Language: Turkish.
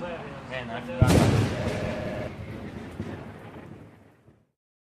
Man, I forgot.